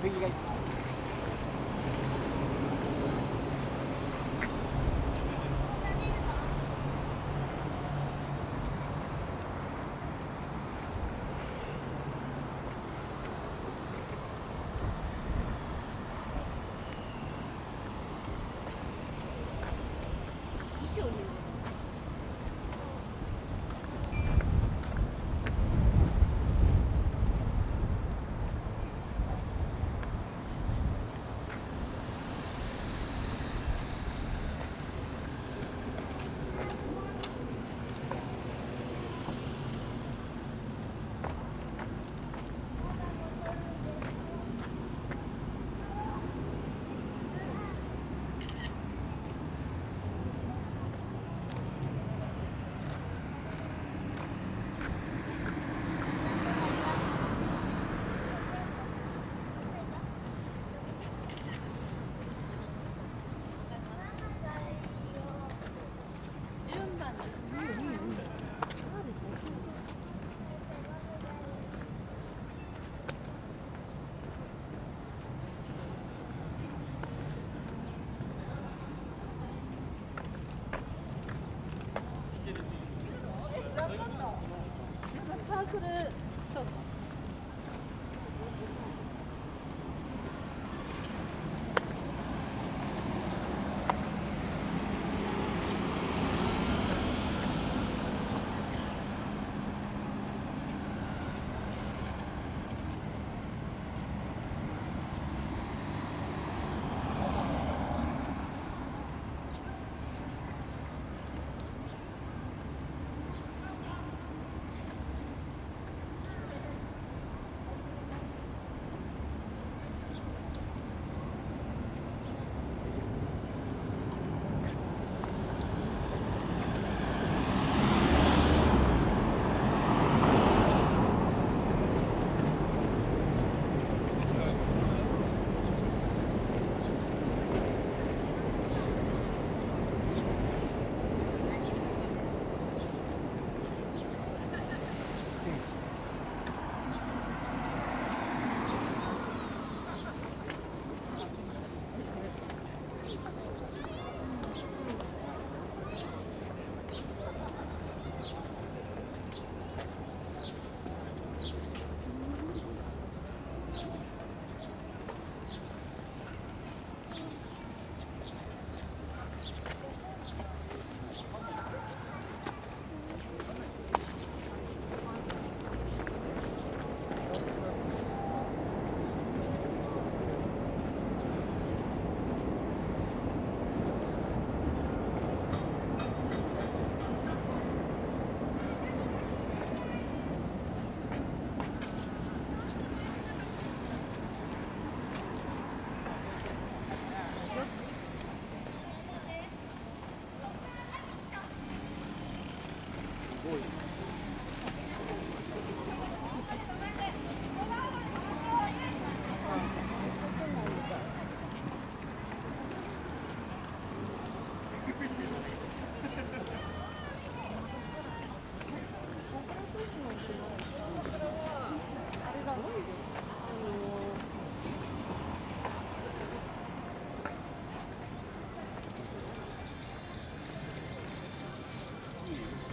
Thank you guys.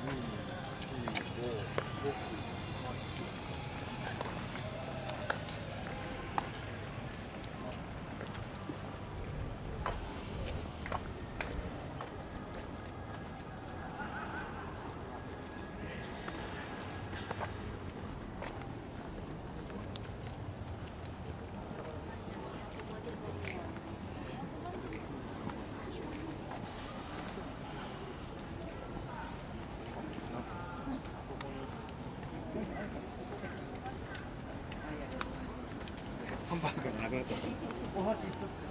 ハンバーガーがなくなっちゃった。お箸一つ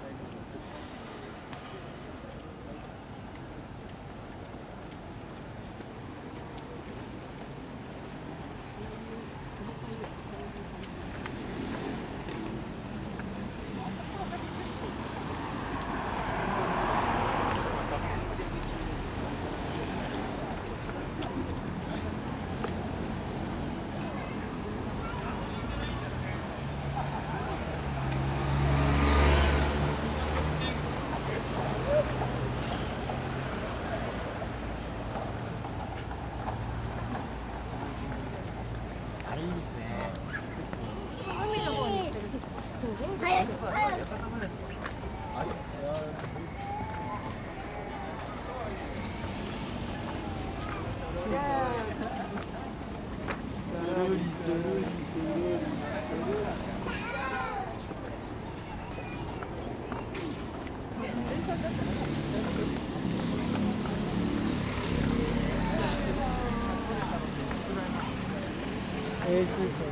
す早く早くえー、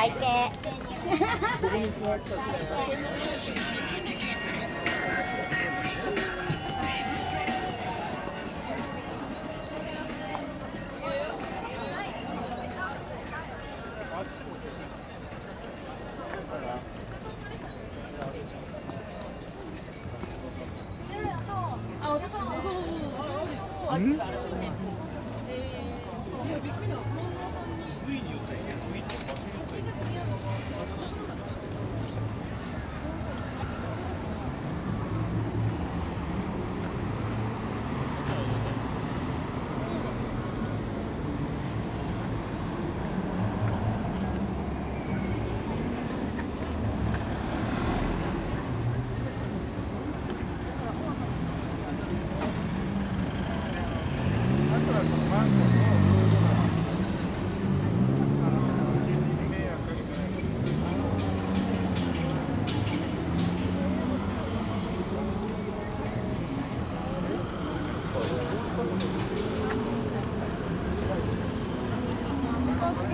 最低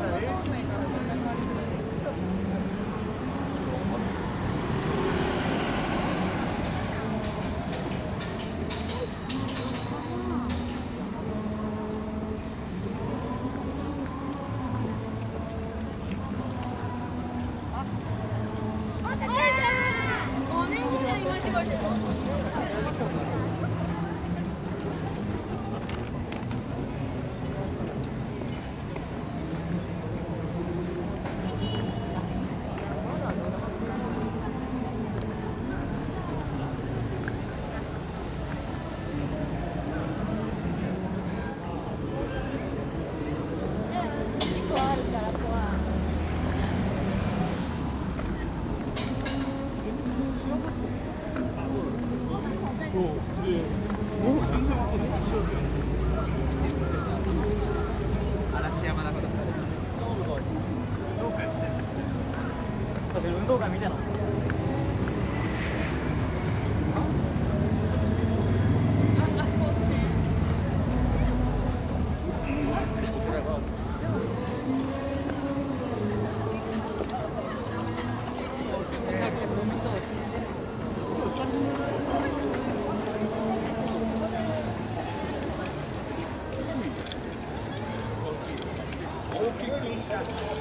Oh 私運動会見てなあ、あ